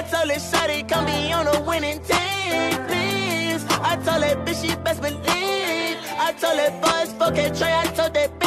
I told it, shawty come be on a winning team, please. I told that bitch, she best believe. I told that boys, fuck it, try. I told that